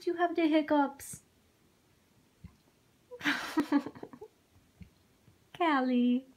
did you have the hiccups? Callie.